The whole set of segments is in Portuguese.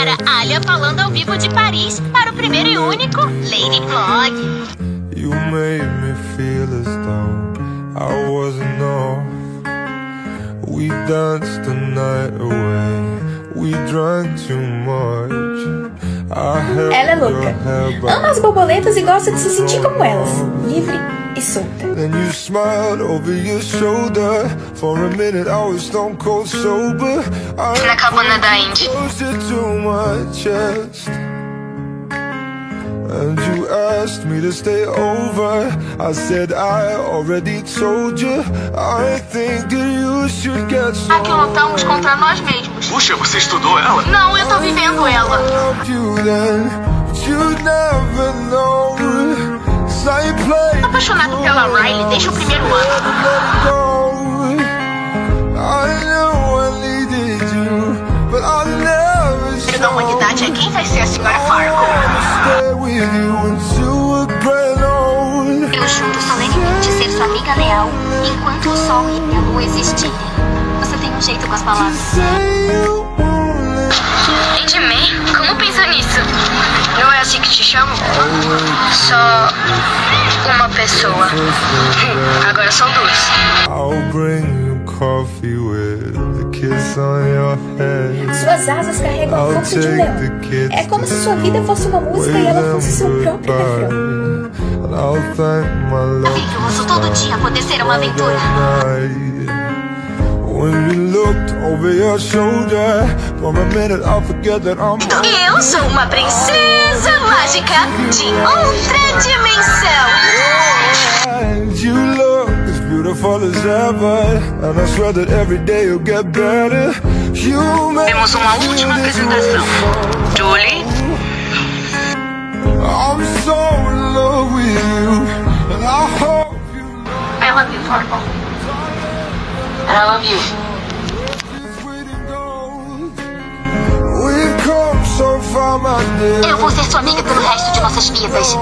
Alia falando ao vivo de Paris para o primeiro e único Lady Vlog. You made me feel as though I wasn't off. We danced the night away. We drank too much. Ela é louca. Ama as borboletas e gosta de se sentir como elas, livre e solta. Then you smiled over your shoulder. For a minute I was stone cold sober. I Na cabana da Indy. closer to my chest. And you asked me to stay over. I said I already told you. I think that you should get Aqui lutamos contra nós mesmos. Puxa, você estudou ela? Não, eu tô vivendo ela. Apaixonado pela Riley desde o primeiro ano. Da humanidade é quem vai ser a senhora Fargo. Eu juro solenemente ser sua amiga leal enquanto o sol e a lua existirem. Você tem um jeito com as palavras. Edmei, como pensa nisso? Não é assim que te chamam? Só pessoa. Agora são duas. I'll bring you coffee with a kiss on your head. Suas asas carregam a I'll força de um leão. É como se sua vida fosse uma música e ela fosse seu próprio refrão. Maravilhoso todo dia poder ser uma aventura. night. When you looked over your shoulder, for a minute I forget that I'm Eu sou uma princesa mágica de outra dimensão. Temos uma última apresentação. Julie, I'm so in love with you, and I hope you I love you, Fargo. I love you. Eu vou ser sua amiga pelo resto de nossas vidas.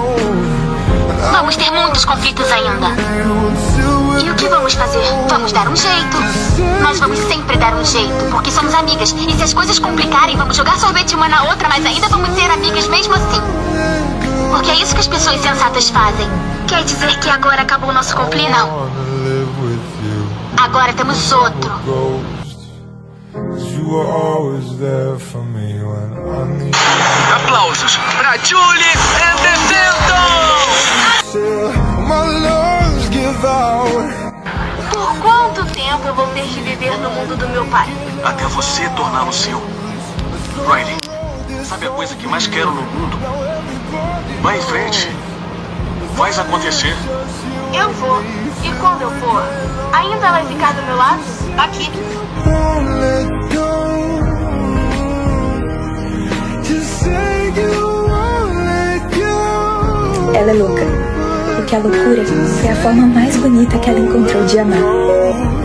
Vamos ter muitos conflitos ainda. E o que vamos fazer? Vamos dar um jeito. Nós vamos sempre dar um jeito, porque somos amigas. E se as coisas complicarem, vamos jogar sorvete uma na outra, mas ainda vamos ser amigas mesmo assim. Porque é isso que as pessoas sensatas fazem. Quer dizer que agora acabou o nosso compli? Não. Agora temos outro. ghost. 'Cause you were always there for me when I need Aplausos pra Julie and Por quanto tempo eu vou ter que viver no mundo do meu pai? Até você torná-lo seu. Riley, sabe a coisa que mais quero no mundo? Vai em frente. Faz acontecer. Eu vou. E quando eu for, ainda vai ficar do meu lado? Aqui. Ela é louca, porque a loucura é a forma mais bonita que ela encontrou de amar.